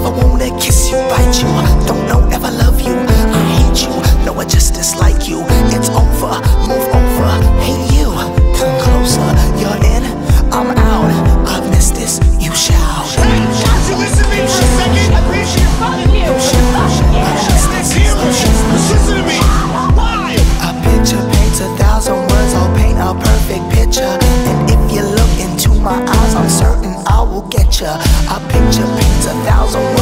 ever wanna kiss you, bite you. Don't know if I love you. I hate you. No, I just dislike you. It's over. A picture paints a thousand words.